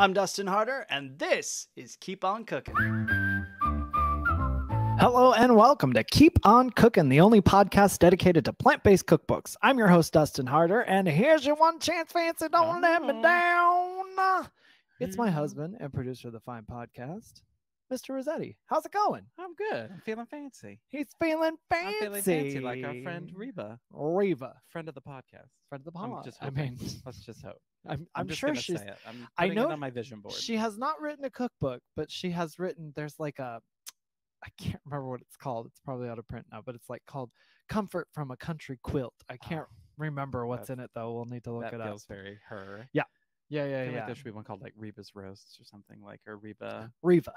I'm Dustin Harder, and this is Keep On Cooking. Hello and welcome to Keep On Cooking, the only podcast dedicated to plant based cookbooks. I'm your host, Dustin Harder, and here's your one chance fancy. Don't let me oh. down. It's my husband and producer of the Fine Podcast, Mr. Rossetti. How's it going? I'm good. I'm feeling fancy. He's feeling fancy. I'm feeling fancy like our friend Reba, Reva, friend of the podcast. friend of the I'm pod. just I mean, let's just hope. I'm, I'm, just sure she's. I'm I know it on my vision board. She has not written a cookbook, but she has written. There's like a, I can't remember what it's called. It's probably out of print now, but it's like called "Comfort from a Country Quilt." I can't Oh, remember what's in it though. We'll need to look it up. feels very her. Yeah, yeah, feel yeah. like there should be one called like Reba's roasts or something like or Reba. Reva.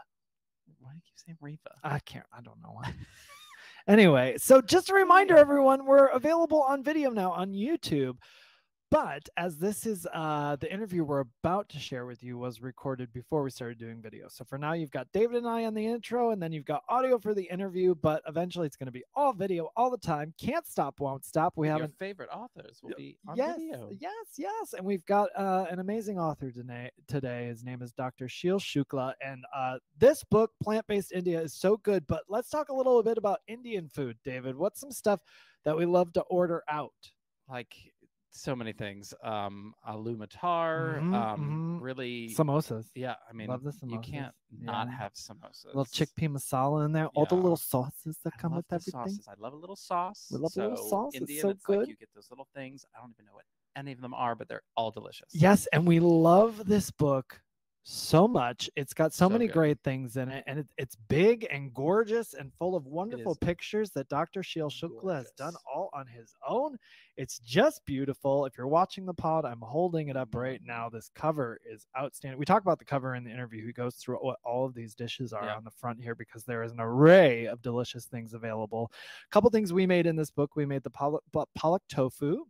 Why do you keep saying Reba? I can't. I don't know why. anyway, so just a reminder, everyone, we're available on video now on YouTube. But as this is uh, the interview we're about to share with you was recorded before we started doing video. So for now, you've got David and I on the intro, and then you've got audio for the interview. But eventually, it's going to be all video all the time. Can't stop, won't stop. We haven't. favorite authors will be on yes, video. yes, yes, and we've got uh, an amazing author today. Today, his name is Dr. Sheil Shukla, and uh, this book, Plant Based India, is so good. But let's talk a little bit about Indian food, David. What's some stuff that we love to order out? Like so many things. Um, aloo matar. Mhm, um, mhm. really. Samosas, yeah, I mean, love the you can't not have samosas. little chickpea masala in there, all the little sauces that I come with everything. Sauces. I love a little sauce. We love a little So sauce. It's so it's like good. you get those little things. I don't even know what any of them are, but they're all delicious. Yes, and we love this book so much. It's got so, So many good. great things in it, and it, it's big and gorgeous and full of wonderful pictures that Dr. Sheil Shukla has done all on his own. It's just beautiful. If you're watching the pod, I'm holding it up right now. This cover is outstanding. We talk about the cover in the interview. He goes through what all of these dishes are Yeah. on the front here because there is an array of delicious things available. A couple things we made in this book. We made the palak, palak tofu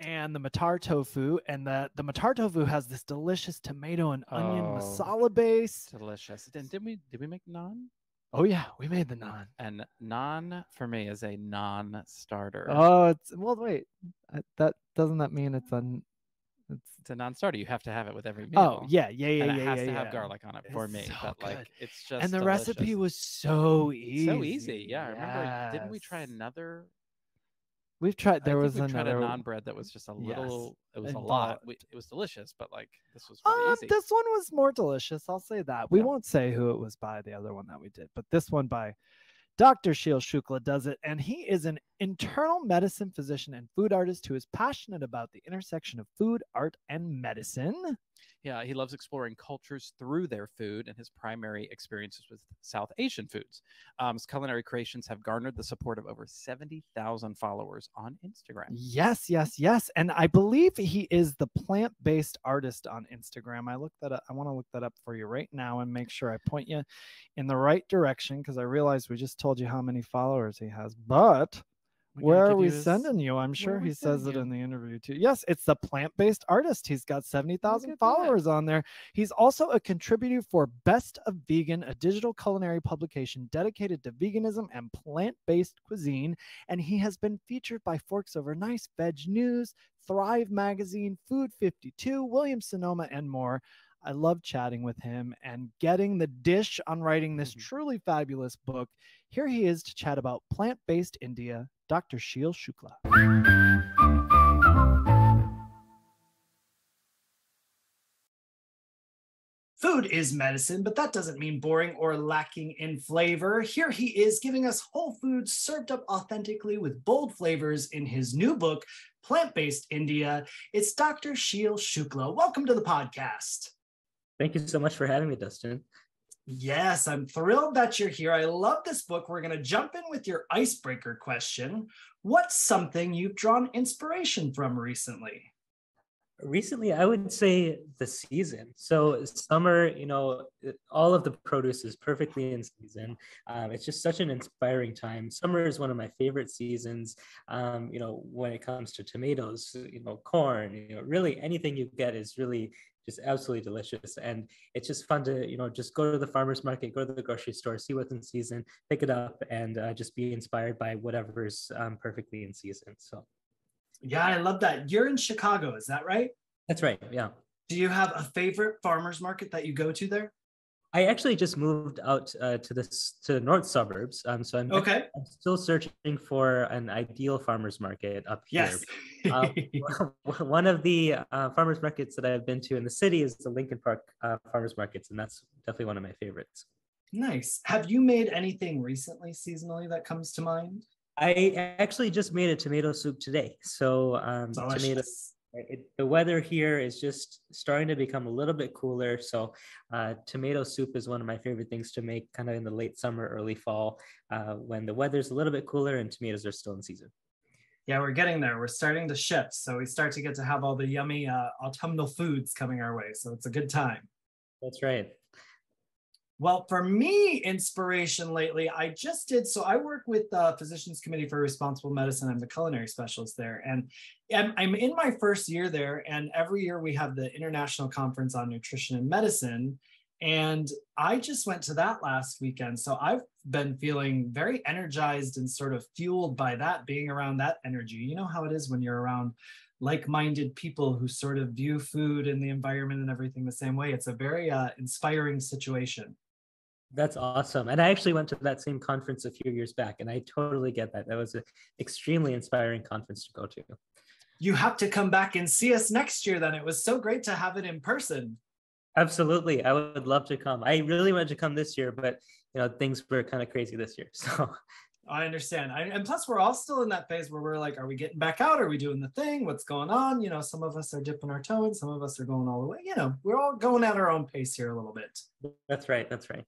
and the matar tofu and the the matar tofu has this delicious tomato and onion Oh. masala base delicious. And did we did we make naan? oh yeah we made the naan And naan for me is a non-starter. oh it's well wait that doesn't that mean it's a it's It's a non-starter. You have to have it with every oh, meal. oh yeah yeah yeah and it yeah has yeah, to yeah. have garlic on it for It's me. so but good. like it's just and the recipe was so easy so easy. Yeah, I remember. Didn't we try another? We've tried there was we tried a another naan bread that was just a Yes, little. It was a lot. We, it was delicious, but like this was really uh, easy. this one was more delicious. I'll say that. We Yeah. won't say who it was by the other one that we did, but this one by Dr. Sheil Shukla does it. And he is an internal medicine physician and food artist who is passionate about the intersection of food, art, and medicine. Yeah, he loves exploring cultures through their food, and his primary experiences with South Asian foods. Um, his culinary creations have garnered the support of over 70,000 followers on Instagram. Yes, yes, yes. And I believe he is the plant-based artist on Instagram. I look that up. I want to look that up for you right now and make sure I point you in the right direction because I realize we just told you how many followers he has. But where are we you his- sending you? I'm sure he says it sending in the interview too. Yes, it's the plant-based artist. He's got 70,000 at that. followers on there. He's also a contributor for Best of Vegan, a digital culinary publication dedicated to veganism and plant-based cuisine. And he has been featured by Forks Over Knives, Veg News, Thrive Magazine, Food 52, Williams Sonoma, and more. I love chatting with him and getting the dish on writing this Mhm. truly fabulous book. Here he is to chat about plant based India, Dr. Sheil Shukla. Food is medicine, but that doesn't mean boring or lacking in flavor. Here he is giving us whole foods served up authentically with bold flavors in his new book, Plant Based India. It's Dr. Sheil Shukla. Welcome to the podcast. Thank you so much for having me, Dustin. Yes, I'm thrilled that you're here. I love this book. We're going to jump in with your icebreaker question. What's something you've drawn inspiration from recently? Recently, I would say the season. So, summer, you know, all of the produce is perfectly in season. Um, it's just such an inspiring time. Summer is one of my favorite seasons. Um, you know, when it comes to tomatoes, you know, corn, you know, really anything you get is really just absolutely delicious. And it's just fun to, you know, just go to the farmer's market, go to the grocery store, see what's in season, pick it up, and uh, just be inspired by whatever's um, perfectly in season. So, Yeah, I love that. You're in Chicago, is that right? that's right. Yeah. Do you have a favorite farmers market that you go to there? I actually just moved out uh, to this to the north suburbs, um, so I'm Okay. I'm still searching for an ideal farmers market up here. Yes. Uh, one of the uh, farmers markets that I've been to in the city is the Lincoln Park uh, farmers markets, and that's definitely one of my favorites. nice. Have you made anything recently seasonally that comes to mind? I actually just made a tomato soup today. So um, tomato, Delicious. It, the weather here is just starting to become a little bit cooler. So uh, tomato soup is one of my favorite things to make kind of in the late summer, early fall, uh, when the weather's a little bit cooler and tomatoes are still in season. Yeah, we're getting there. We're starting to shift. So we start to get to have all the yummy uh, autumnal foods coming our way. So it's a good time. That's right. Well, for me, inspiration lately, I just did. So I work with the Physicians Committee for Responsible Medicine. I'm the culinary specialist there. And I'm, in my first year there. And every year we have the International Conference on Nutrition and Medicine. And I just went to that last weekend. So I've been feeling very energized and sort of fueled by that, being around that energy. You know how it is when you're around like minded people who sort of view food and the environment and everything the same way. It's a very uh, inspiring situation. That's awesome. And I actually went to that same conference a few years back, and I totally get that. That was an extremely inspiring conference to go to. You have to come back and see us next year then. It was so great to have it in person. Absolutely. I would love to come. I really wanted to come this year, but you know, things were kind of crazy this year. So I understand. I, and plus, we're all still in that phase where we're like, are we getting back out? Are we doing the thing? What's going on? You know, some of us are dipping our toe in, some of us are going all the way. You know, we're all going at our own pace here a little bit. that's right. That's right.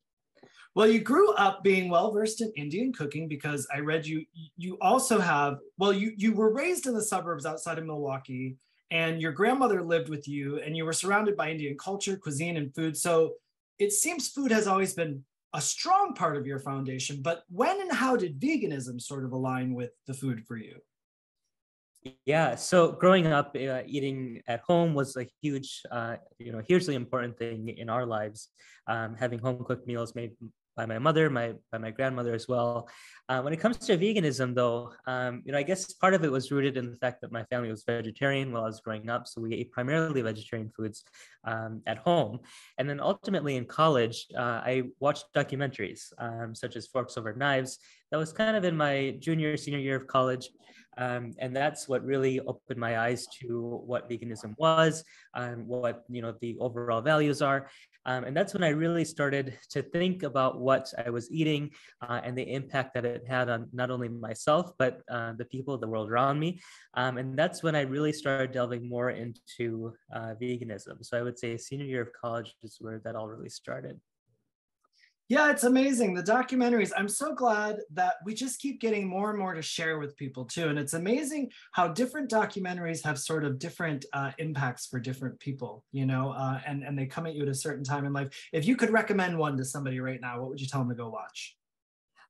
Well, you grew up being well versed in Indian cooking because I read you. You also have well, you you were raised in the suburbs outside of Milwaukee, and your grandmother lived with you, and you were surrounded by Indian culture, cuisine, and food. So it seems food has always been a strong part of your foundation. But when and how did veganism sort of align with the food for you? Yeah. So growing up, uh, eating at home was a huge, uh, you know, hugely important thing in our lives. Um, having home cooked meals made by my mother, my by my grandmother as well. Uh, when it comes to veganism, though, um, you know, I guess part of it was rooted in the fact that my family was vegetarian while I was growing up, so we ate primarily vegetarian foods um, at home. And then ultimately in college, uh, I watched documentaries um, such as Forks Over Knives. That was kind of in my junior, senior year of college. Um, and that's what really opened my eyes to what veganism was, um, what you know the overall values are, um, and that's when I really started to think about what I was eating uh, and the impact that it had on not only myself but uh, the people, the world around me. Um, and that's when I really started delving more into uh, veganism. So I would say senior year of college is where that all really started. Yeah, it's amazing. The documentaries, I'm so glad that we just keep getting more and more to share with people too. And it's amazing how different documentaries have sort of different uh, impacts for different people, you know, uh, and, and they come at you at a certain time in life. If you could recommend one to somebody right now, what would you tell them to go watch?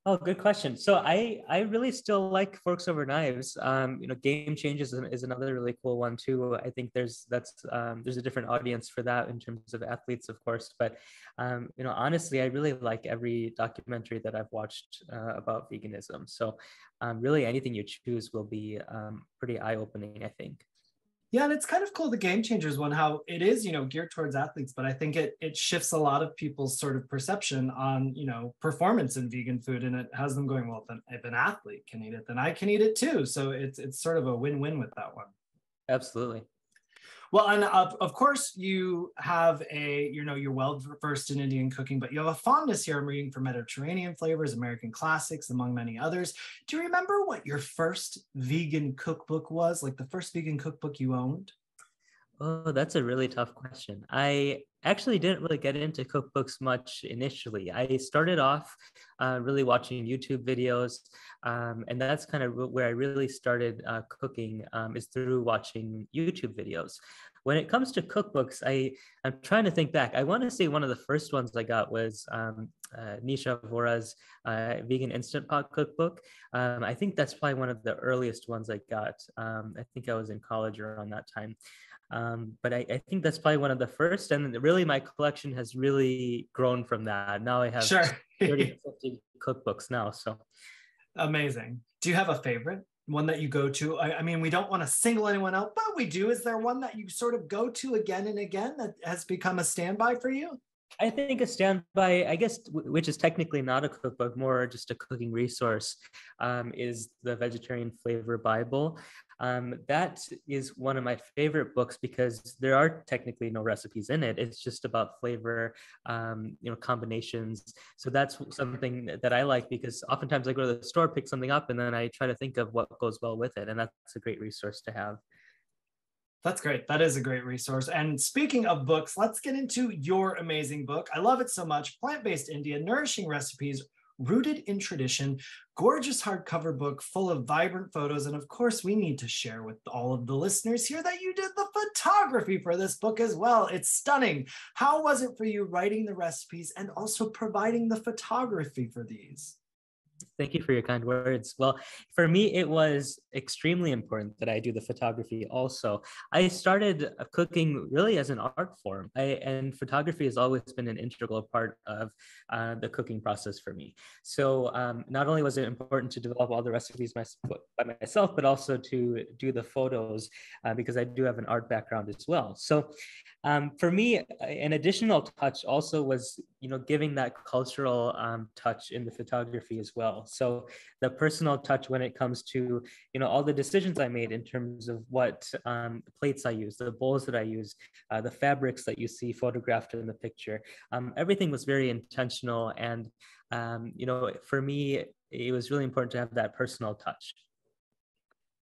Oh, good question. So I I really still like Forks Over Knives. Um, you know, Game Changers is, is another really cool one too. I think there's that's um, there's a different audience for that in terms of athletes, of course. But um, you know, honestly, I really like every documentary that I've watched uh, about veganism. So um, really, anything you choose will be um, pretty eye opening. I think. Yeah, and it's kind of cool the game changers one, how it is, you know, geared towards athletes, but I think it it shifts a lot of people's sort of perception on, you know, performance in vegan food. And it has them going, well, then if an athlete can eat it, then I can eat it too. So it's it's sort of a win-win with that one. Absolutely. Well, and uh, of, of course you have a, you know, you're well versed in Indian cooking, but you have a fondness here. I'm reading for Mediterranean flavors, American classics, among many others. Do you remember what your first vegan cookbook was? Like the first vegan cookbook you owned? Oh, that's a really tough question. I actually didn't really get into cookbooks much initially. I started off uh, really watching YouTube videos, um, and that's kind of where I really started uh, cooking um, is through watching YouTube videos. When it comes to cookbooks, I I'm trying to think back. I want to say one of the first ones I got was um, uh, Nisha Vora's uh, Vegan Instant Pot Cookbook. Um, I think that's probably one of the earliest ones I got. Um, I think I was in college around that time. Um, but I, I, think that's probably one of the first, and really my collection has really grown from that. Now I have sure. 30 50 cookbooks now. So amazing. Do you have a favorite one that you go to? I, I mean, we don't want to single anyone out, but we do. Is there one that you sort of go to again and again that has become a standby for you? I think a standby, I guess, which is technically not a cookbook, more just a cooking resource, um, is the Vegetarian Flavor Bible. Um, that is one of my favorite books because there are technically no recipes in it. It's just about flavor, um, you know, combinations. So that's something that I like because oftentimes I go to the store, pick something up, and then I try to think of what goes well with it, and that's a great resource to have. That's great. That is a great resource. And speaking of books, let's get into your amazing book. I love it so much. Plant Based India Nourishing Recipes Rooted in Tradition. Gorgeous hardcover book full of vibrant photos. And of course, we need to share with all of the listeners here that you did the photography for this book as well. It's stunning. How was it for you writing the recipes and also providing the photography for these? Thank you for your kind words. Well, for me, it was extremely important that I do the photography also. I started uh, cooking really as an art form, I, and photography has always been an integral part of uh, the cooking process for me. So, um, not only was it important to develop all the recipes my, by myself, but also to do the photos uh, because I do have an art background as well. So, um, for me, an additional touch also was, you know, giving that cultural um, touch in the photography as well. So the personal touch when it comes to, you know, all the decisions I made in terms of what um, plates I use, the bowls that I use, uh, the fabrics that you see photographed in the picture, um, everything was very intentional. And, um, you know, for me, it was really important to have that personal touch.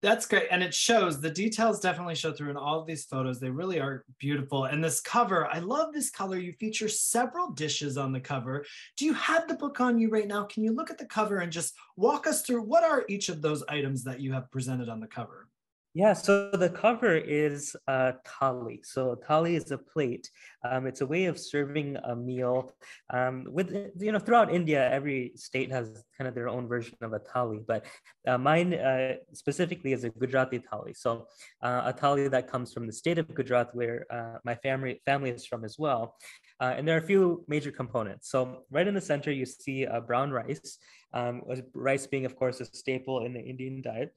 That's great. And it shows the details definitely show through in all of these photos. They really are beautiful. And this cover, I love this color. You feature several dishes on the cover. Do you have the book on you right now? Can you look at the cover and just walk us through what are each of those items that you have presented on the cover? Yeah, so the cover is a thali. So thali is a plate. Um, it's a way of serving a meal. Um, with you know, throughout India, every state has kind of their own version of a thali, but uh, mine uh, specifically is a Gujarati thali. So uh, a thali that comes from the state of Gujarat, where uh, my family family is from as well. Uh, and there are a few major components. So right in the center, you see brown rice. Um, rice being, of course, a staple in the Indian diet.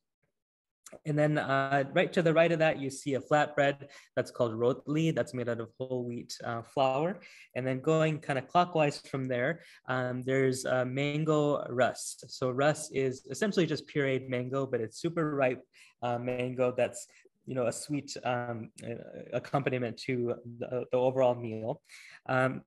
And then uh, right to the right of that, you see a flatbread that's called rotli, that's made out of whole wheat uh, flour. And then going kind of clockwise from there, um, there's a mango rus. So rus is essentially just pureed mango, but it's super ripe uh, mango that's you know a sweet um, accompaniment to the, the overall meal. Um,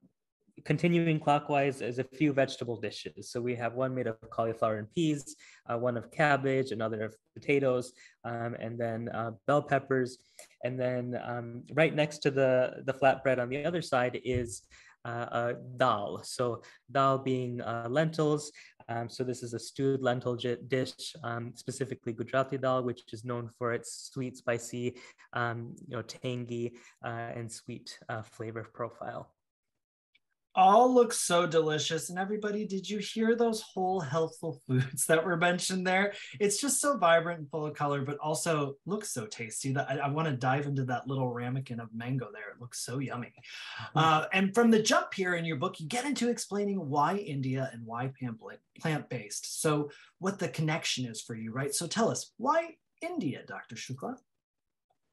continuing clockwise is a few vegetable dishes. So we have one made of cauliflower and peas, uh, one of cabbage, another of potatoes, um, and then uh, bell peppers. And then um, right next to the, the flatbread on the other side is uh, dal. So dal being uh, lentils. Um, so this is a stewed lentil dish, um, specifically Gujarati dal, which is known for its sweet, spicy, um, you know, tangy uh, and sweet uh, flavor profile all look so delicious. And everybody, did you hear those whole healthful foods that were mentioned there? It's just so vibrant and full of color, but also looks so tasty that I, I want to dive into that little ramekin of mango there. It looks so yummy. Mm-hmm. Uh, and from the jump here in your book, you get into explaining why India and why plant based. So, what the connection is for you, right? So, tell us why India, Dr. Shukla?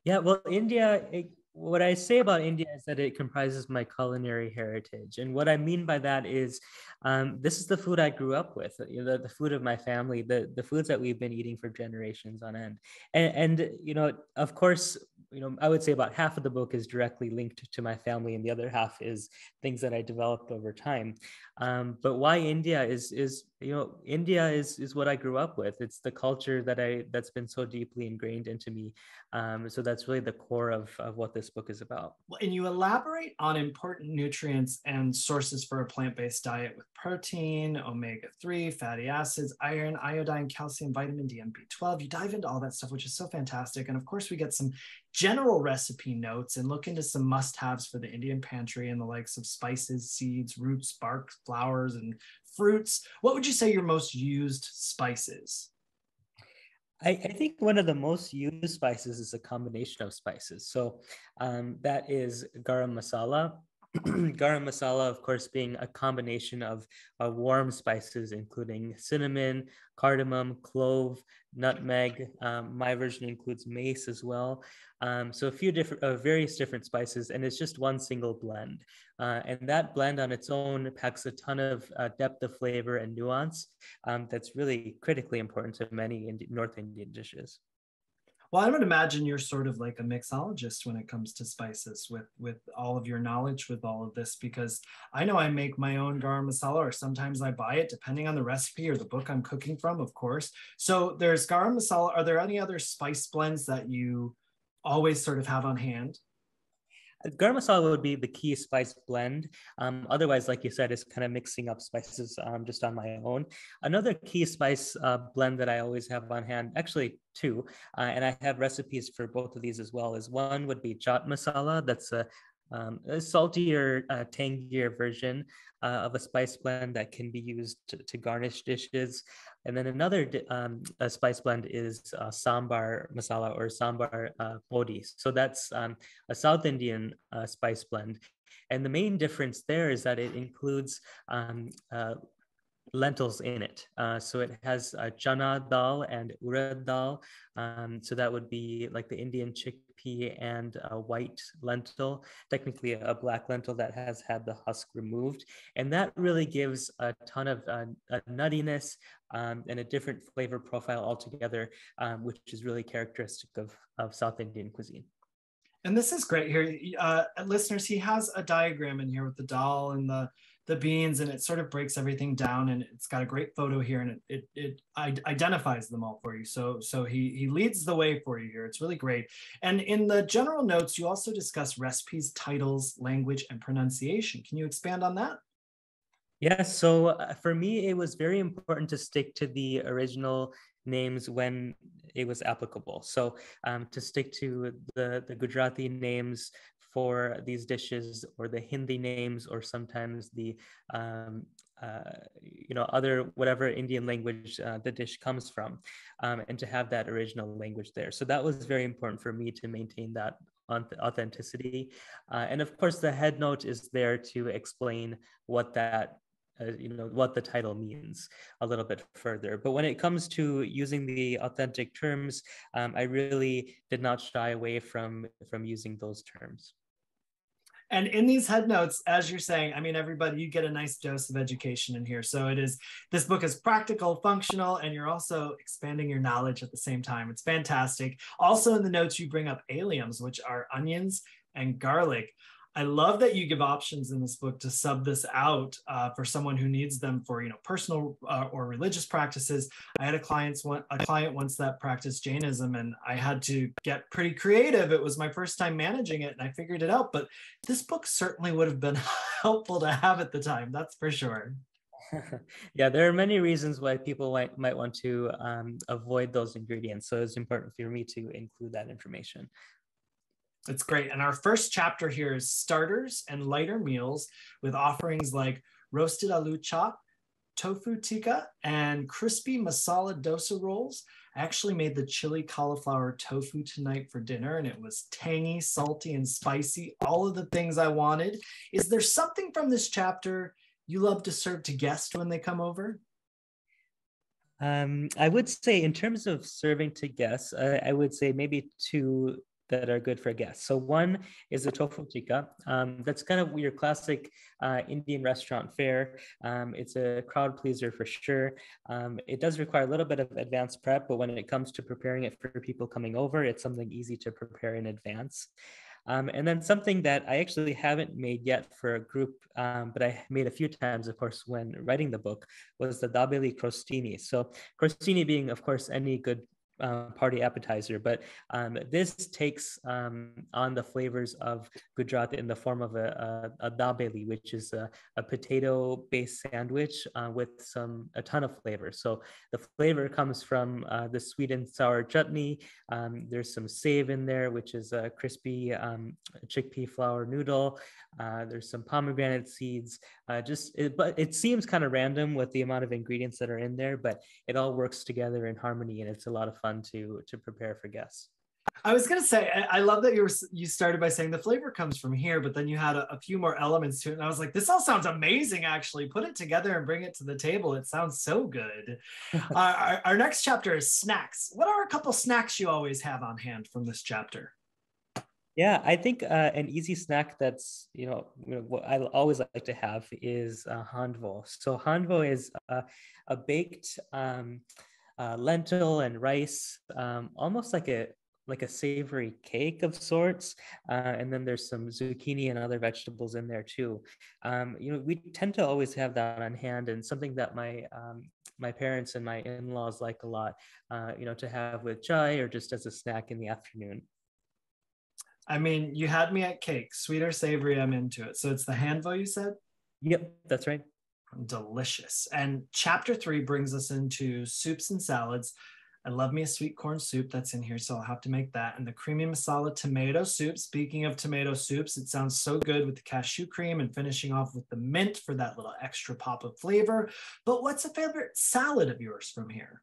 Yeah, well, India, it, what I say about India is that it comprises my culinary heritage. And what I mean by that is um, this is the food I grew up with, you know, the, the, food of my family, the, the foods that we've been eating for generations on end. And, and, you know, of course, you know, I would say about half of the book is directly linked to my family, and the other half is things that I developed over time. Um, but why India is is you know India is is what I grew up with. It's the culture that I that's been so deeply ingrained into me. Um, so that's really the core of of what this book is about. And you elaborate on important nutrients and sources for a plant based diet with protein, omega three, fatty acids, iron, iodine, calcium, vitamin D, and B twelve. You dive into all that stuff, which is so fantastic. And of course, we get some general recipe notes and look into some must haves for the Indian pantry and the likes of spices, seeds, roots, bark, flowers, and fruits. What would you say your most used spices? I, I, think one of the most used spices is a combination of spices. So um, that is garam masala, garam masala, of course, being a combination of uh, warm spices, including cinnamon, cardamom, clove, nutmeg. Um, my version includes mace as well. Um, so a few different, uh, various different spices, and it's just one single blend. Uh, and that blend on its own packs a ton of uh, depth of flavor and nuance um, that's really critically important to many Indi- North Indian dishes. Well, I would imagine you're sort of like a mixologist when it comes to spices with with all of your knowledge with all of this because I know I make my own garam masala or sometimes I buy it depending on the recipe or the book I'm cooking from, of course. So there's garam masala. Are there any other spice blends that you always sort of have on hand? Garam masala would be the key spice blend. Um, otherwise, like you said, it's kind of mixing up spices um, just on my own. Another key spice uh, blend that I always have on hand, actually two, uh, and I have recipes for both of these as well. Is one would be chaat masala. That's a um, a saltier, uh, tangier version uh, of a spice blend that can be used to, to garnish dishes. And then another um, spice blend is uh, sambar masala or sambar uh, podi. So that's um, a South Indian uh, spice blend. And the main difference there is that it includes um, uh, lentils in it. Uh, so it has uh, chana dal and urad dal. Um, so that would be like the Indian chickpea and a white lentil, technically a black lentil that has had the husk removed. And that really gives a ton of uh, a nuttiness um, and a different flavor profile altogether, um, which is really characteristic of, of South Indian cuisine. And this is great here. Uh, listeners, he has a diagram in here with the dal and the the beans and it sort of breaks everything down and it's got a great photo here and it it, it identifies them all for you. So so he he leads the way for you here. It's really great. And in the general notes you also discuss recipes titles language and pronunciation. Can you expand on that? Yes. So uh, for me it was very important to stick to the original names when it was applicable. So um, to stick to the, the Gujarati names for these dishes or the Hindi names or sometimes the um, uh, you know other whatever Indian language uh, the dish comes from, um, and to have that original language there. So that was very important for me to maintain that authenticity. Uh, and of course, the head note is there to explain what that uh, you know what the title means a little bit further but when it comes to using the authentic terms um, i really did not shy away from from using those terms and in these head notes, as you're saying, I mean, everybody, you get a nice dose of education in here. So it is, this book is practical, functional, and you're also expanding your knowledge at the same time. It's fantastic. Also in the notes, you bring up alliums, which are onions and garlic. I love that you give options in this book to sub this out uh, for someone who needs them for you know personal uh, or religious practices. I had a client a client once that practiced Jainism, and I had to get pretty creative. It was my first time managing it, and I figured it out. But this book certainly would have been helpful to have at the time. That's for sure. yeah, there are many reasons why people might, might want to um, avoid those ingredients. So it's important for me to include that information. It's great. And our first chapter here is starters and lighter meals with offerings like roasted aloo chop, tofu tikka, and crispy masala dosa rolls. I actually made the chili cauliflower tofu tonight for dinner, and it was tangy, salty, and spicy, all of the things I wanted. Is there something from this chapter you love to serve to guests when they come over? Um, I would say, in terms of serving to guests, uh, I would say maybe two that are good for guests. So one is the tofu tikka. Um, that's kind of your classic uh, Indian restaurant fare. Um, it's a crowd pleaser for sure. Um, it does require a little bit of advanced prep, but when it comes to preparing it for people coming over, it's something easy to prepare in advance. Um, and then something that I actually haven't made yet for a group, um, but I made a few times, of course, when writing the book, was the dabeli crostini. So crostini being, of course, any good uh, party appetizer, but um, this takes um, on the flavors of Gujarat in the form of a, a, a dabeli, which is a, a potato-based sandwich uh, with some a ton of flavor. So the flavor comes from uh, the sweet and sour chutney. Um, there's some sev in there, which is a crispy um, chickpea flour noodle. Uh, there's some pomegranate seeds. Uh, just, it, but it seems kind of random with the amount of ingredients that are in there, but it all works together in harmony, and it's a lot of fun to to prepare for guests. I was gonna say, I, I love that you were you started by saying the flavor comes from here, but then you had a, a few more elements to it, and I was like, this all sounds amazing. Actually, put it together and bring it to the table. It sounds so good. uh, our, our next chapter is snacks. What are a couple snacks you always have on hand from this chapter? Yeah, I think uh, an easy snack that's you know, you know, what I always like to have is uh, hanvo. So hanvo is uh, a baked um, uh, lentil and rice, um, almost like a like a savory cake of sorts. Uh, and then there's some zucchini and other vegetables in there too. Um, you know, we tend to always have that on hand and something that my um, my parents and my in-laws like a lot, uh, you know, to have with chai or just as a snack in the afternoon. I mean, you had me at cake, sweet or savory, I'm into it. So it's the hanvo you said? Yep, that's right. Delicious. And chapter three brings us into soups and salads. I love me a sweet corn soup that's in here, so I'll have to make that. And the creamy masala tomato soup. Speaking of tomato soups, it sounds so good with the cashew cream and finishing off with the mint for that little extra pop of flavor. But what's a favorite salad of yours from here?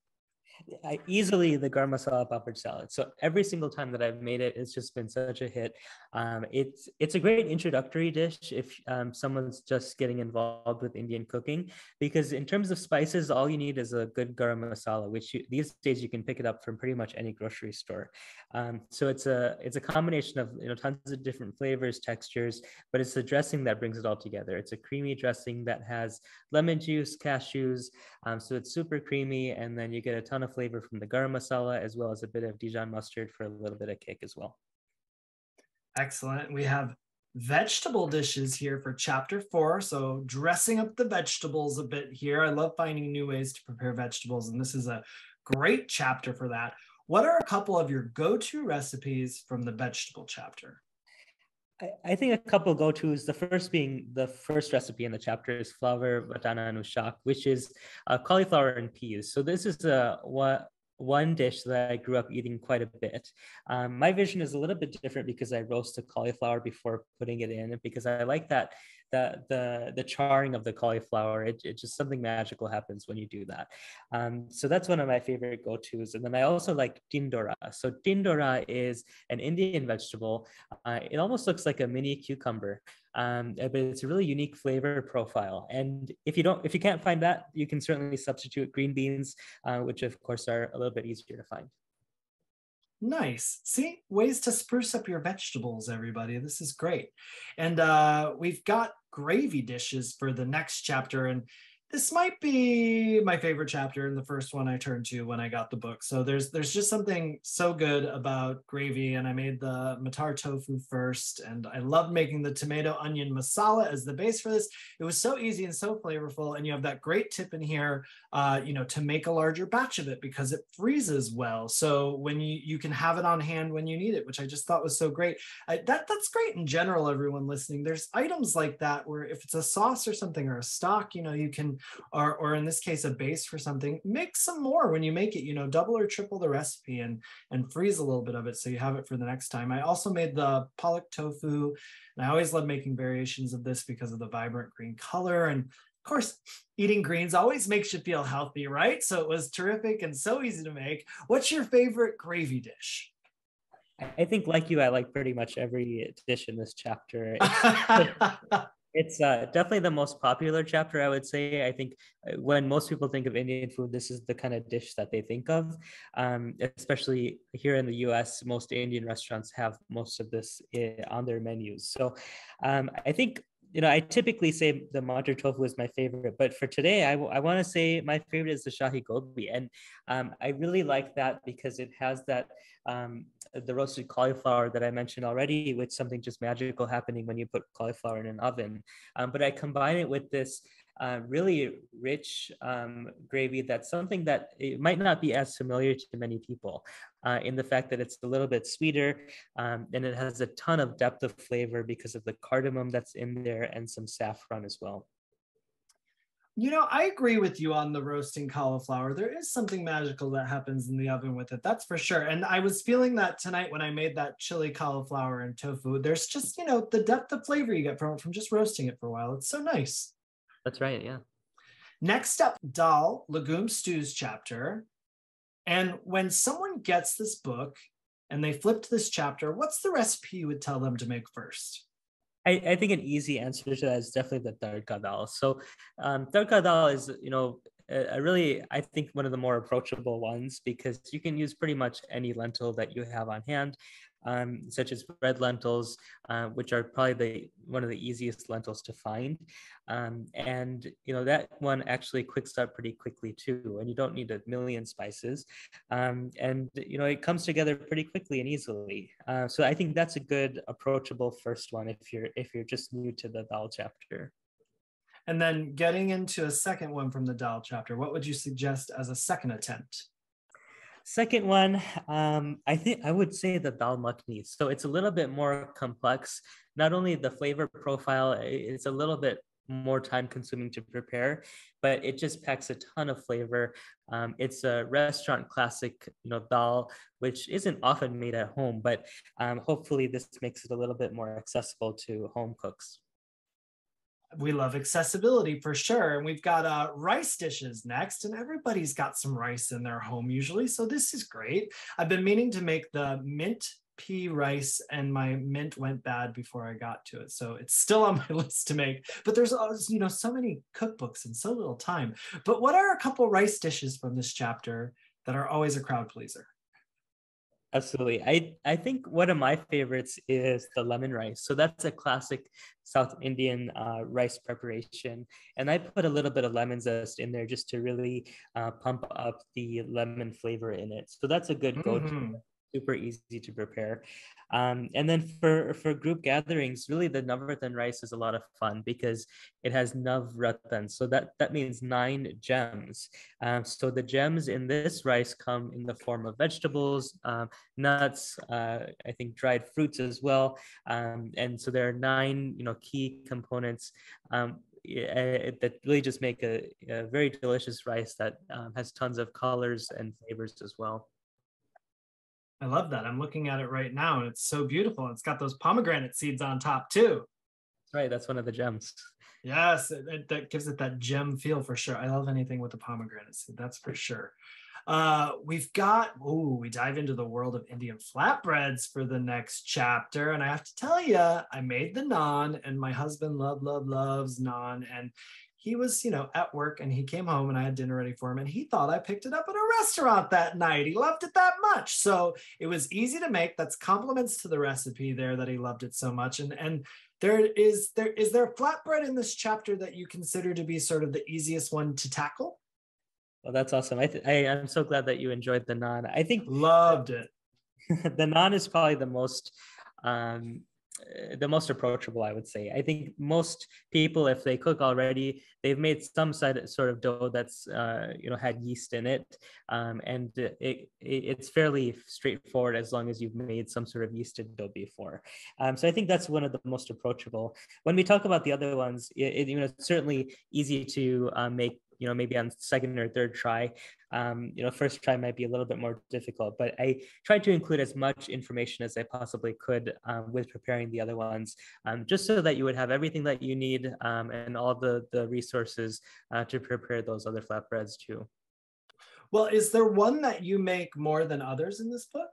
I, easily the garam masala papad salad. So every single time that I've made it, it's just been such a hit. Um, it's it's a great introductory dish if um, someone's just getting involved with Indian cooking, because in terms of spices, all you need is a good garam masala, which you, these days you can pick it up from pretty much any grocery store. Um, so it's a it's a combination of you know tons of different flavors, textures, but it's the dressing that brings it all together. It's a creamy dressing that has lemon juice, cashews, um, so it's super creamy, and then you get a ton of flavor from the garam masala as well as a bit of Dijon mustard for a little bit of kick as well. Excellent. We have vegetable dishes here for chapter four. So dressing up the vegetables a bit here. I love finding new ways to prepare vegetables, and this is a great chapter for that. What are a couple of your go-to recipes from the vegetable chapter? I think a couple go-tos. The first being the first recipe in the chapter is flour vatana anushak, which is uh, cauliflower and peas. So this is a what one dish that I grew up eating quite a bit. Um, my vision is a little bit different because I roast the cauliflower before putting it in, because I like that the the the charring of the cauliflower. It, it just something magical happens when you do that. Um, so that's one of my favorite go-tos. And then I also like tindora. So tindora is an Indian vegetable. Uh, it almost looks like a mini cucumber, um, but it's a really unique flavor profile. And if you don't, if you can't find that, you can certainly substitute green beans, uh, which of course are a little bit easier to find. Nice. See, ways to spruce up your vegetables, everybody. This is great. And uh, we've got gravy dishes for the next chapter. And this might be my favorite chapter and the first one I turned to when I got the book. So there's there's just something so good about gravy, and I made the matar tofu first, and I loved making the tomato onion masala as the base for this. It was so easy and so flavorful, and you have that great tip in here, uh, you know, to make a larger batch of it because it freezes well. So when you you can have it on hand when you need it, which I just thought was so great. I, that that's great in general. Everyone listening, there's items like that where if it's a sauce or something or a stock, you know, you can or, or in this case, a base for something, make some more when you make it, you know, double or triple the recipe and, and freeze a little bit of it so you have it for the next time. I also made the palak tofu, and I always love making variations of this because of the vibrant green color. And of course, eating greens always makes you feel healthy, right? So it was terrific and so easy to make. What's your favorite gravy dish? I think, like you, I like pretty much every dish in this chapter. It's uh, definitely the most popular chapter, I would say. I think uh, when most people think of Indian food, this is the kind of dish that they think of. Um, especially here in the US, most Indian restaurants have most of this uh, on their menus. So um, I think you know, I typically say the Matar tofu is my favorite, but for today, I, w- I want to say my favorite is the Shahi Gobi. And um, I really like that because it has that um, the roasted cauliflower that I mentioned already with something just magical happening when you put cauliflower in an oven. Um, but I combine it with this uh, really rich um, gravy that's something that it might not be as familiar to many people uh, in the fact that it's a little bit sweeter um, and it has a ton of depth of flavor because of the cardamom that's in there and some saffron as well. You know, I agree with you on the roasting cauliflower. There is something magical that happens in the oven with it. That's for sure. And I was feeling that tonight when I made that chili cauliflower and tofu. There's just, you know, the depth of flavor you get from from just roasting it for a while. It's so nice. That's right. Yeah. Next up, Dal, Legume Stews chapter. And when someone gets this book and they flip to this chapter, what's the recipe you would tell them to make first? I, I think an easy answer to that is definitely the tadka dal. So um, tadka dal is, you know, a, a really, I think one of the more approachable ones because you can use pretty much any lentil that you have on hand um, such as red lentils, uh, which are probably the one of the easiest lentils to find. Um, and you know that one actually cooks up pretty quickly too, and you don't need a million spices. Um, and you know it comes together pretty quickly and easily. Uh, so I think that's a good approachable first one if you're if you're just new to the dal chapter. And then getting into a second one from the dal chapter, what would you suggest as a second attempt? Second one, um, I think I would say the dal makhni. So it's a little bit more complex. Not only the flavor profile, it's a little bit more time consuming to prepare, but it just packs a ton of flavor. Um, it's a restaurant classic, you know, dal, which isn't often made at home, but um, hopefully this makes it a little bit more accessible to home cooks we love accessibility for sure. And we've got uh, rice dishes next, and everybody's got some rice in their home usually. So this is great. I've been meaning to make the mint pea rice and my mint went bad before I got to it. So it's still on my list to make, but there's you know so many cookbooks and so little time. But what are a couple rice dishes from this chapter that are always a crowd pleaser? Absolutely. I, I think one of my favorites is the lemon rice. So that's a classic South Indian uh, rice preparation. And I put a little bit of lemon zest in there just to really uh, pump up the lemon flavor in it. So that's a good go-to. Mm-hmm super easy to prepare. Um, and then for, for group gatherings, really the Navratan rice is a lot of fun because it has Navratan. So that, that means nine gems. Um, so the gems in this rice come in the form of vegetables, um, nuts, uh, I think dried fruits as well. Um, and so there are nine, you know, key components um, eh, that really just make a, a very delicious rice that um, has tons of colors and flavors as well. I love that. I'm looking at it right now and it's so beautiful. It's got those pomegranate seeds on top too. Right. That's one of the gems. Yes, it, it, that gives it that gem feel for sure. I love anything with the pomegranate seed. That's for sure. Uh, we've got, oh, we dive into the world of Indian flatbreads for the next chapter. And I have to tell you, I made the naan, and my husband love, love, loves naan. And he was, you know, at work and he came home and I had dinner ready for him and he thought I picked it up at a restaurant that night. He loved it that much. So it was easy to make. That's compliments to the recipe there that he loved it so much. And and there is there is there flatbread in this chapter that you consider to be sort of the easiest one to tackle? Well, that's awesome. I, th- I am so glad that you enjoyed the naan. I think loved it. the naan is probably the most um, the most approachable i would say. I think most people if they cook already they've made some sort of dough that's uh, you know had yeast in it. Um, and it, it, it's fairly straightforward as long as you've made some sort of yeasted dough before. Um, so i think that's one of the most approachable. When we talk about the other ones it, you know it's certainly easy to uh, make you know maybe on second or third try um, you know first try might be a little bit more difficult but i tried to include as much information as i possibly could um, with preparing the other ones um, just so that you would have everything that you need um, and all the the resources uh, to prepare those other flatbreads too. Well is there one that you make more than others in this book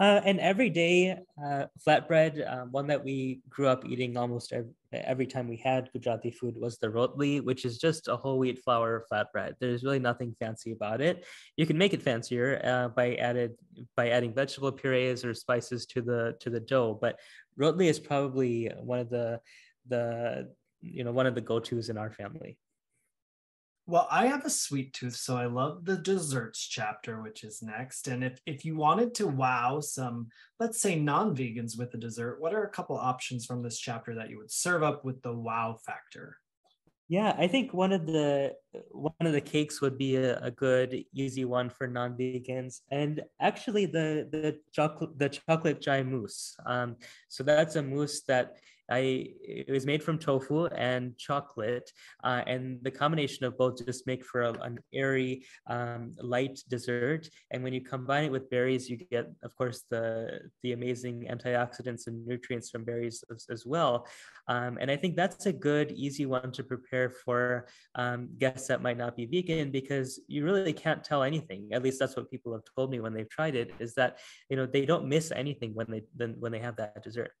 uh, an everyday uh, flatbread, um, one that we grew up eating almost every, every time we had Gujarati food was the rotli, which is just a whole wheat flour flatbread. There's really nothing fancy about it. You can make it fancier uh, by added by adding vegetable purees or spices to the to the dough, but rotli is probably one of the the you know one of the go-tos in our family. Well, I have a sweet tooth, so I love the desserts chapter, which is next. And if, if you wanted to wow some, let's say, non vegans with the dessert, what are a couple options from this chapter that you would serve up with the wow factor? Yeah, I think one of the one of the cakes would be a, a good easy one for non-vegans, and actually the the chocolate the chocolate chai mousse. Um, so that's a mousse that I it was made from tofu and chocolate, uh, and the combination of both just make for a, an airy, um, light dessert. And when you combine it with berries, you get, of course, the the amazing antioxidants and nutrients from berries as, as well. Um, and I think that's a good, easy one to prepare for um, guests that might not be vegan because you really can't tell anything. At least that's what people have told me when they've tried it. Is that you know they don't miss anything when they when they have that dessert.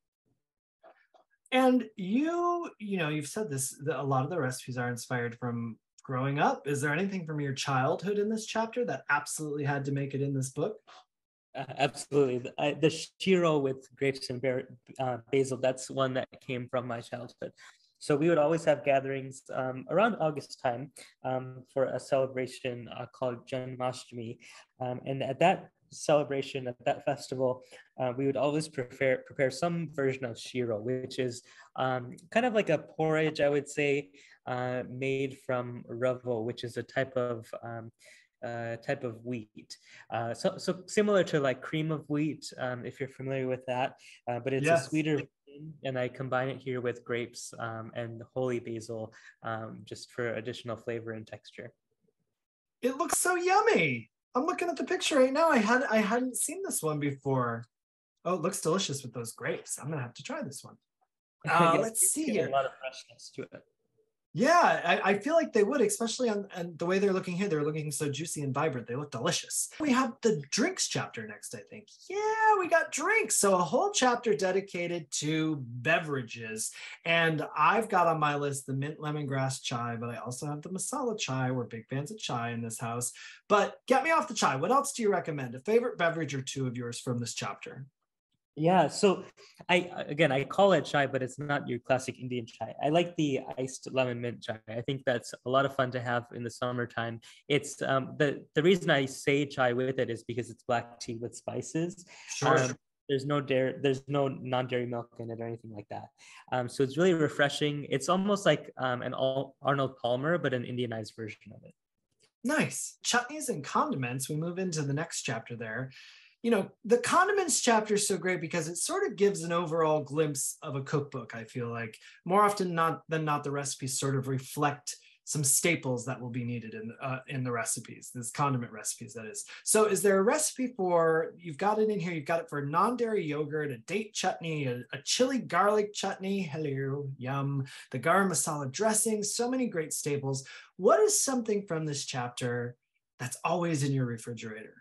And you, you know, you've said this. A lot of the recipes are inspired from growing up. Is there anything from your childhood in this chapter that absolutely had to make it in this book? Uh, absolutely. The, the shiro with grapes and bear, uh, basil, that's one that came from my childhood. So we would always have gatherings um, around August time um, for a celebration uh, called Janmashtami. Um, and at that celebration, at that festival, uh, we would always prepare, prepare some version of shiro, which is um, kind of like a porridge, I would say, uh, made from ravo, which is a type of um, uh, type of wheat. Uh, so, so similar to like cream of wheat, um, if you're familiar with that, uh, but it's yes. a sweeter and I combine it here with grapes um, and holy basil um, just for additional flavor and texture. It looks so yummy. I'm looking at the picture right now. I had I hadn't seen this one before. Oh, it looks delicious with those grapes. I'm gonna have to try this one. Uh, let's see here. A lot of freshness to it. Yeah, I, I, feel like they would, especially on and the way they're looking here. They're looking so juicy and vibrant. They look delicious. We have the drinks chapter next, I think. Yeah, we got drinks. So a whole chapter dedicated to beverages. And I've got on my list the mint lemongrass chai, but I also have the masala chai. We're big fans of chai in this house. But get me off the chai. What else do you recommend? A favorite beverage or two of yours from this chapter? Yeah, so I again I call it chai, but it's not your classic Indian chai. I like the iced lemon mint chai. I think that's a lot of fun to have in the summertime. It's um, the the reason I say chai with it is because it's black tea with spices. Sure. Um, there's no dairy, there's no non-dairy milk in it or anything like that. Um, so it's really refreshing. It's almost like um, an Arnold Palmer, but an Indianized version of it. Nice. Chutneys and condiments. We move into the next chapter there you know, the condiments chapter is so great because it sort of gives an overall glimpse of a cookbook. I feel like more often not than not, the recipes sort of reflect some staples that will be needed in uh, in the recipes, these condiment recipes, that is. So, is there a recipe for? You've got it in here. You've got it for non-dairy yogurt, a date chutney, a, a chili garlic chutney. Hello, yum! The garam masala dressing. So many great staples. What is something from this chapter that's always in your refrigerator?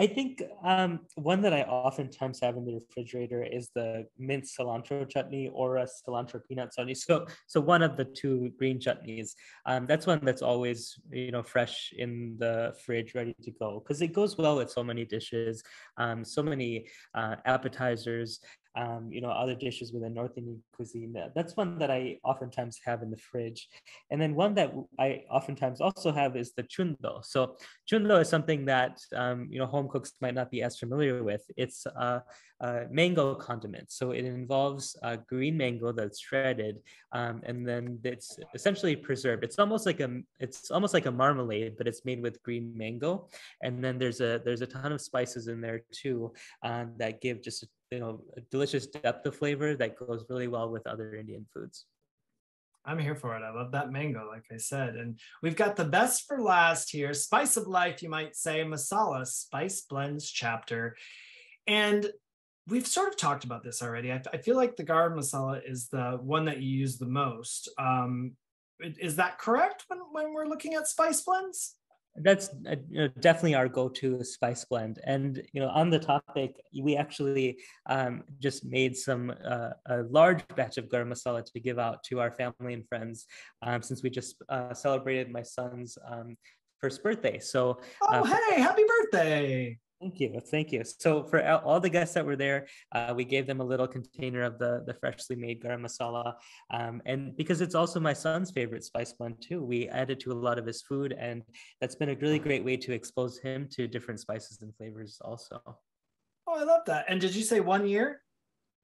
I think um, one that I oftentimes have in the refrigerator is the mint cilantro chutney or a cilantro peanut chutney. So, so one of the two green chutneys. Um, that's one that's always you know fresh in the fridge, ready to go because it goes well with so many dishes, um, so many uh, appetizers um, you know, other dishes within North Indian cuisine. That's one that I oftentimes have in the fridge. And then one that I oftentimes also have is the chundo. So chundo is something that, um, you know, home cooks might not be as familiar with. It's a, a mango condiment. So it involves a green mango that's shredded um, and then it's essentially preserved. It's almost like a, it's almost like a marmalade, but it's made with green mango. And then there's a, there's a ton of spices in there too uh, that give just a you know a delicious depth of flavor that goes really well with other Indian foods. I'm here for it. I love that mango, like I said. And we've got the best for last here spice of life, you might say, masala spice blends chapter. And we've sort of talked about this already. I, I feel like the garam masala is the one that you use the most. Um, is that correct when, when we're looking at spice blends? That's uh, you know, definitely our go-to spice blend. And you know on the topic we actually um, just made some uh, a large batch of garam masala to give out to our family and friends um, since we just uh, celebrated my son's um, first birthday. So oh uh, hey happy birthday Thank you. Thank you. So for all the guests that were there, uh, we gave them a little container of the, the freshly made garam masala. Um, and because it's also my son's favorite spice blend too, we added to a lot of his food. And that's been a really great way to expose him to different spices and flavors also. Oh, I love that. And did you say one year?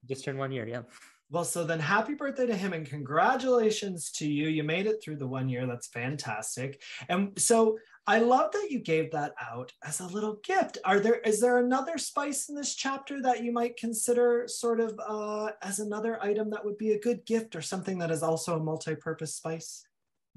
Just turned one year, yeah. Well, so then happy birthday to him and congratulations to you. You made it through the one year. That's fantastic. And so I love that you gave that out as a little gift. Are there is there another spice in this chapter that you might consider sort of uh, as another item that would be a good gift or something that is also a multi-purpose spice?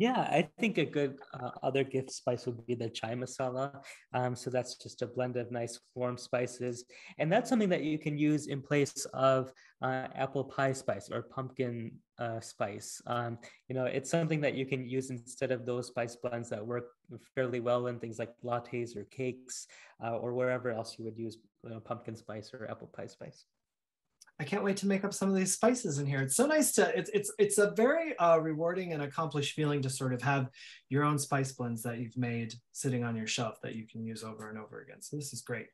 Yeah, I think a good uh, other gift spice would be the chai masala. Um, so that's just a blend of nice warm spices. And that's something that you can use in place of uh, apple pie spice or pumpkin uh, spice. Um, you know, it's something that you can use instead of those spice blends that work fairly well in things like lattes or cakes uh, or wherever else you would use you know, pumpkin spice or apple pie spice. I can't wait to make up some of these spices in here. It's so nice to, it's, it's, it's a very uh, rewarding and accomplished feeling to sort of have your own spice blends that you've made sitting on your shelf that you can use over and over again. So this is great.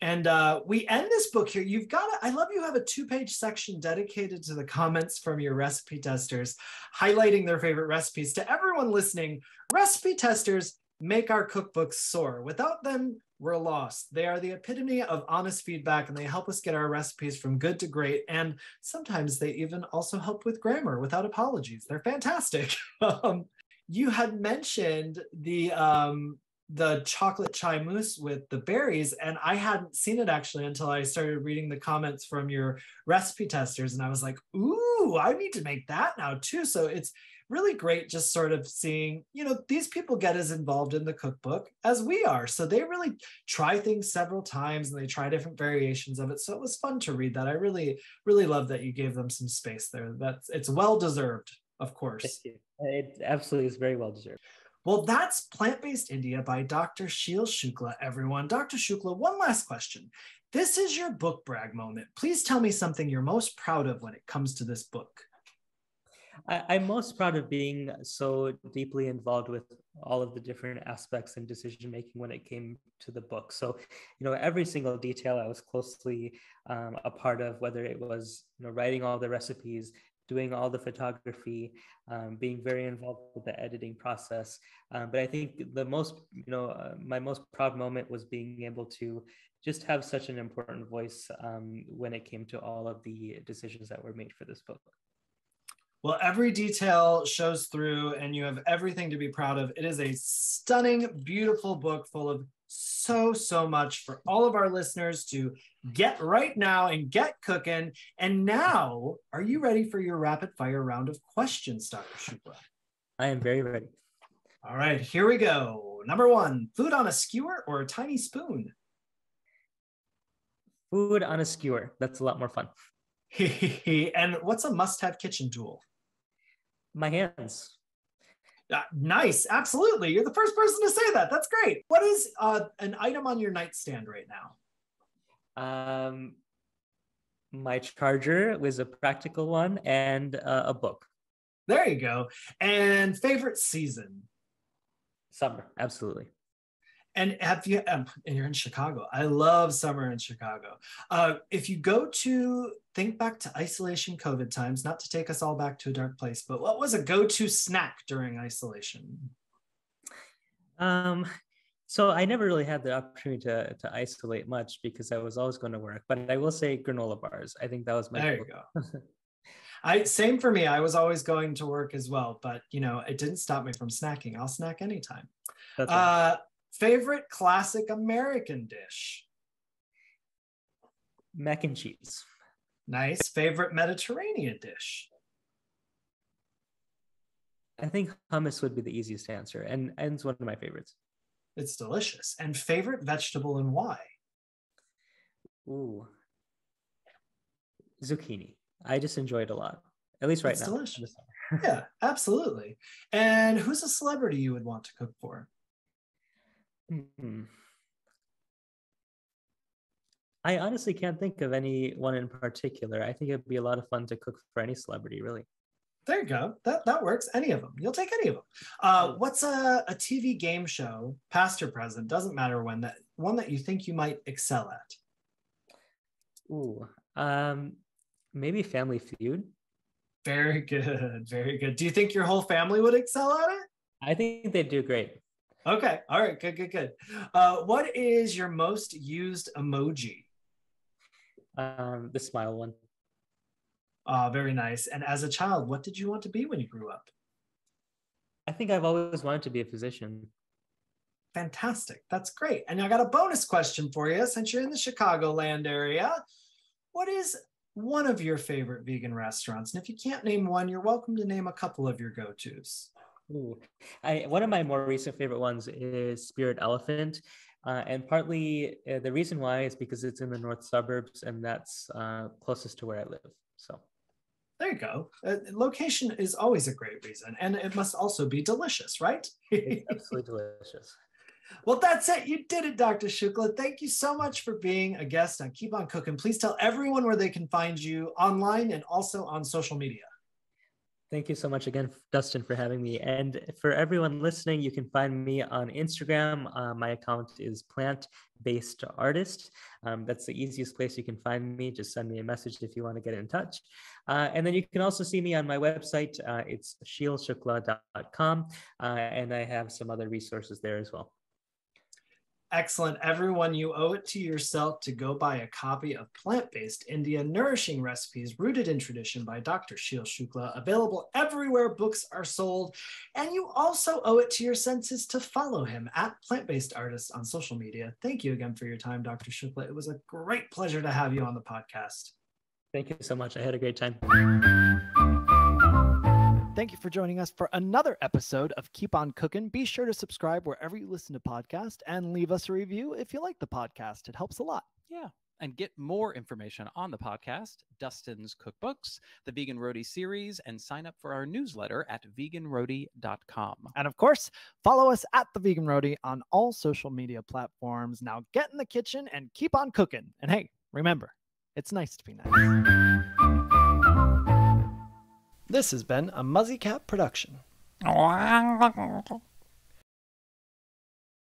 And uh, we end this book here. You've got, I love you have a two page section dedicated to the comments from your recipe testers, highlighting their favorite recipes. To everyone listening, recipe testers make our cookbooks soar. Without them, we're lost. They are the epitome of honest feedback and they help us get our recipes from good to great. And sometimes they even also help with grammar without apologies. They're fantastic. um, you had mentioned the um, the chocolate chai mousse with the berries and i hadn't seen it actually until i started reading the comments from your recipe testers and i was like ooh i need to make that now too so it's really great just sort of seeing, you know, these people get as involved in the cookbook as we are. So they really try things several times and they try different variations of it. So it was fun to read that. I really, really love that you gave them some space there. That's it's well deserved, of course. It absolutely is very well deserved. Well, that's Plant Based India by Dr. Sheil Shukla, everyone. Dr. Shukla, one last question. This is your book brag moment. Please tell me something you're most proud of when it comes to this book. I, am most proud of being so deeply involved with all of the different aspects and decision making when it came to the book. So, you know, every single detail I was closely um, a part of, whether it was you know writing all the recipes, doing all the photography, um, being very involved with the editing process. Um, but I think the most, you know, uh, my most proud moment was being able to just have such an important voice um, when it came to all of the decisions that were made for this book. Well, every detail shows through, and you have everything to be proud of. It is a stunning, beautiful book full of so, so much for all of our listeners to get right now and get cooking. And now, are you ready for your rapid fire round of questions, Dr. Shukla? I am very ready. All right, here we go. Number one food on a skewer or a tiny spoon? Food on a skewer. That's a lot more fun. and what's a must have kitchen tool? my hands. Uh, nice. Absolutely. You're the first person to say that. That's great. What is uh, an item on your nightstand right now? Um, my charger was a practical one and uh, a book. There you go. And favorite season? Summer. Absolutely. And have you, um, and you're in Chicago. I love summer in Chicago. Uh, if you go to think back to isolation COVID times, not to take us all back to a dark place, but what was a go to snack during isolation? Um, so I never really had the opportunity to, to isolate much because I was always going to work. But I will say granola bars. I think that was my. There you go. I same for me. I was always going to work as well, but you know, it didn't stop me from snacking. I'll snack anytime. Uh, Favorite classic American dish? Mac and cheese. Nice. Favorite Mediterranean dish? I think hummus would be the easiest answer, and, and it's one of my favorites. It's delicious. And favorite vegetable and why? Ooh, zucchini. I just enjoy it a lot, at least right it's now. Delicious. yeah, absolutely. And who's a celebrity you would want to cook for? Hmm. I honestly can't think of anyone in particular. I think it'd be a lot of fun to cook for any celebrity, really. There you go. That that works. Any of them. You'll take any of them. Uh, what's a, a TV game show, past or present, doesn't matter when that one that you think you might excel at? Ooh, um, maybe Family Feud. Very good. Very good. Do you think your whole family would excel at it? I think they'd do great. Okay. All right. Good, good, good. Uh, what is your most used emoji? Um, the smile one. Uh, very nice. And as a child, what did you want to be when you grew up? I think I've always wanted to be a physician. Fantastic. That's great. And I got a bonus question for you since you're in the Chicagoland area. What is one of your favorite vegan restaurants? And if you can't name one, you're welcome to name a couple of your go tos. Ooh. I, one of my more recent favorite ones is Spirit Elephant. Uh, and partly uh, the reason why is because it's in the north suburbs and that's uh, closest to where I live. So there you go. Uh, location is always a great reason, and it must also be delicious, right? it's absolutely delicious. Well, that's it. You did it, Dr. Shukla. Thank you so much for being a guest on Keep On Cooking. Please tell everyone where they can find you online and also on social media. Thank you so much again, Dustin, for having me. And for everyone listening, you can find me on Instagram. Uh, my account is plant based artist. Um, that's the easiest place you can find me. Just send me a message if you want to get in touch. Uh, and then you can also see me on my website. Uh, it's sheilshukla.com. Uh, and I have some other resources there as well. Excellent. Everyone, you owe it to yourself to go buy a copy of Plant Based India Nourishing Recipes Rooted in Tradition by Dr. Sheil Shukla, available everywhere books are sold. And you also owe it to your senses to follow him at Plant Based Artist on social media. Thank you again for your time, Dr. Shukla. It was a great pleasure to have you on the podcast. Thank you so much. I had a great time. Thank you for joining us for another episode of Keep On Cooking. Be sure to subscribe wherever you listen to podcasts and leave us a review if you like the podcast. It helps a lot. Yeah. And get more information on the podcast, Dustin's cookbooks, the Vegan Roadie series, and sign up for our newsletter at veganroadie.com. And of course, follow us at the Vegan Roadie on all social media platforms. Now get in the kitchen and keep on cooking. And hey, remember, it's nice to be nice. This has been a Muzzy Cat production.